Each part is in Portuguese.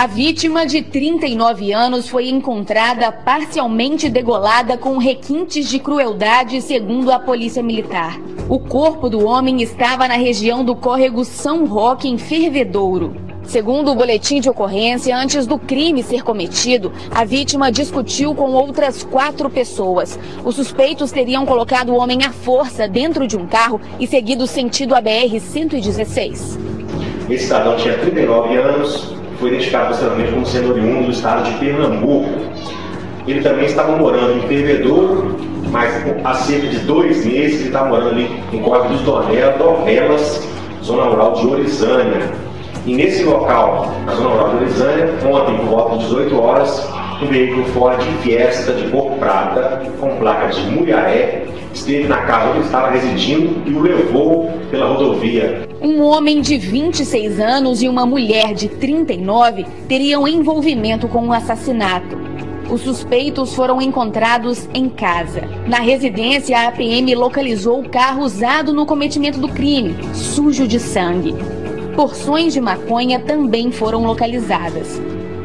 A vítima de 39 anos foi encontrada parcialmente degolada com requintes de crueldade, segundo a Polícia Militar. O corpo do homem estava na região do córrego São Roque, em Fervedouro. Segundo o boletim de ocorrência, antes do crime ser cometido, a vítima discutiu com outras quatro pessoas. Os suspeitos teriam colocado o homem à força dentro de um carro e seguido sentido a BR-116. Esse cidadão tinha 39 anos, foi identificado posteriormente como sendo oriundo do estado de Pernambuco. Ele também estava morando em Fervedouro, mas há cerca de dois meses ele estava morando ali em Córrego dos Dornelas, zona rural de Orizânia. E nesse local, na zona rural de Orizânia, ontem, por volta de 18 horas, um veículo Ford Fiesta de cor prata, com placa de Mulheré, esteve na casa onde estava residindo e o levou pela rodovia. Um homem de 26 anos e uma mulher de 39 teriam envolvimento com o um assassinato. Os suspeitos foram encontrados em casa. Na residência, a PM localizou o carro usado no cometimento do crime, sujo de sangue. Porções de maconha também foram localizadas.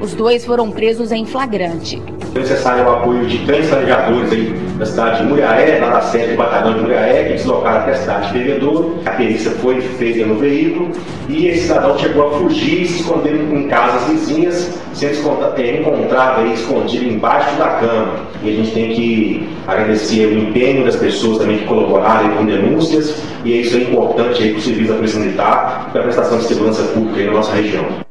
Os dois foram presos em flagrante. É necessário o apoio de três planejadores aí da cidade de Muriaé, lá da sede do batalhão de Muriaé, que deslocaram até a cidade de Fervedouro. A perícia foi feita no veículo e esse cidadão chegou a fugir e se esconder em casas vizinhas, sendo encontrado aí escondido embaixo da cama. E a gente tem que agradecer o empenho das pessoas também que colaboraram com denúncias e isso é importante aí para o serviço da Polícia Militar para a prestação de segurança pública aí na nossa região.